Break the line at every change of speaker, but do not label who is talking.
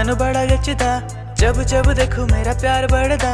ਮੈਨੂੰ ਬੜਾ ਜੱਚਦਾ ਜਬ ਜਬ ਦੇਖੂ ਮੇਰਾ ਪਿਆਰ ਬੜਦਾ